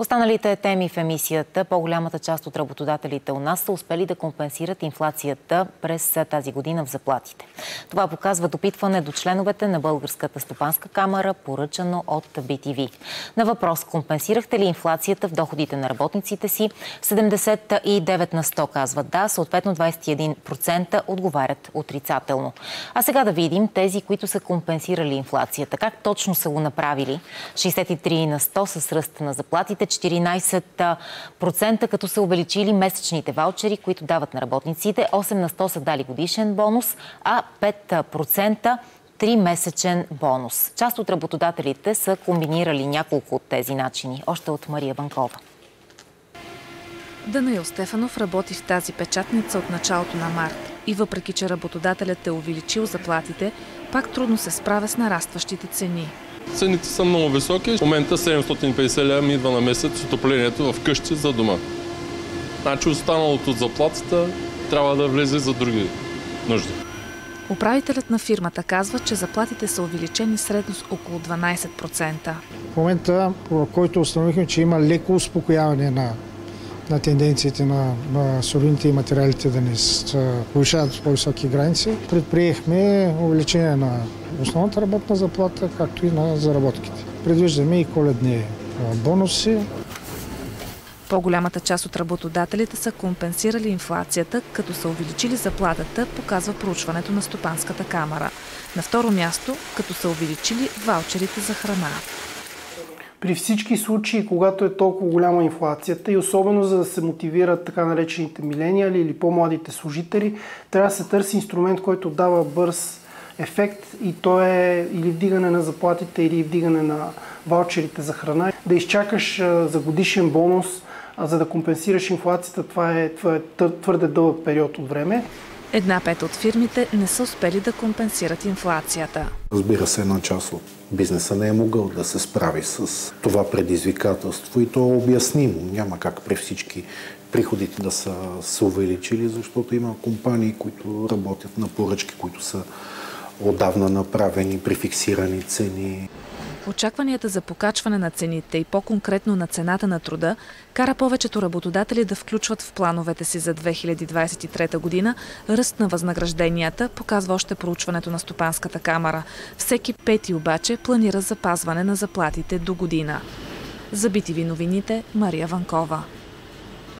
Останалите теми в емисията, по-голямата част от работодателите у нас са успели да компенсират инфлацията през тази година в заплатите. Това показва допитване до членовете на Българската стопанска камера, поръчано от BTV. На въпрос, компенсирахте ли инфлацията в доходите на работниците си? 79 на 100 казват да, съответно 21% отговарят отрицателно. А сега да видим тези, които са компенсирали инфлацията. Как точно са го направили? 63 на 100 с ръст на заплатите, 14% като са увеличили месечните ваучери, които дават на работниците, 8 на 100 са дали годишен бонус, а 5% три-месечен бонус. Част от работодателите са комбинирали няколко от тези начини. Още от Мария Банкова. Данаил Стефанов работи в тази печатница от началото на март. И въпреки, че работодателят е увеличил заплатите, пак трудно се справя с нарастващите цени. Цените са много високи. В момента 750 лева ми идва на месец отоплението в къщи за дома. Значи останалото от заплатата трябва да влезе за други нужди. Управителят на фирмата казва, че заплатите са увеличени средно с около 12%. В момента, в който установихме, че има леко успокояване на, на тенденциите на, на суровините и материалите да не повишават по-високи граници, предприехме увеличение на основната работна заплата, както и на заработките. Предвиждаме и коледни бонуси. По-голямата част от работодателите са компенсирали инфлацията, като са увеличили заплатата, показва проучването на Стопанската камера. На второ място, като са увеличили ваучерите за храна. При всички случаи, когато е толкова голяма инфлацията и особено за да се мотивират така наречените милениали или по-младите служители, трябва да се търси инструмент, който дава бърз ефект и то е или вдигане на заплатите, или вдигане на ваучерите за храна. Да изчакаш за годишен бонус, за да компенсираш инфлацията, това е, е твърде дълъг период от време. Една пета от фирмите не са успели да компенсират инфлацията. Разбира се, една част от бизнеса не е могъл да се справи с това предизвикателство и то е обяснимо. Няма как при всички приходите да са се увеличили, защото има компании, които работят на поръчки, които са отдавна направени при фиксирани цени. Очакванията за покачване на цените и по-конкретно на цената на труда кара повечето работодатели да включват в плановете си за 2023 година ръст на възнагражденията, показва още проучването на Стопанската камера. Всеки пети обаче планира запазване на заплатите до година. За BTV новините Мария Ванкова.